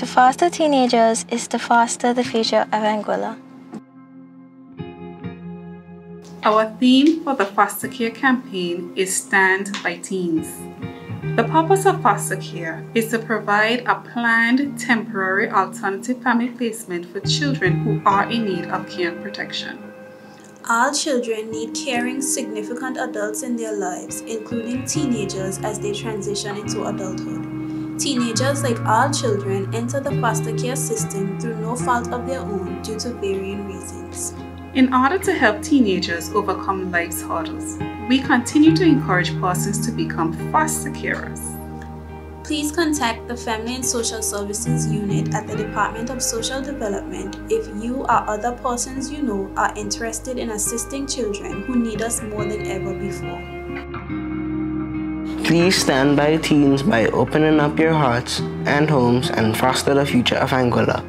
To foster teenagers is to foster the future of Anguilla. Our theme for the foster care campaign is Stand by Teens. The purpose of foster care is to provide a planned temporary alternative family placement for children who are in need of care and protection. All children need caring, significant adults in their lives, including teenagers as they transition into adulthood. Teenagers, like all children, enter the foster care system through no fault of their own due to varying reasons. In order to help teenagers overcome life's hurdles, we continue to encourage persons to become foster carers. Please contact the Family and Social Services Unit at the Department of Social Development if you or other persons you know are interested in assisting children who need us more than ever before. Please stand by teens by opening up your hearts and homes and foster the future of Anguilla.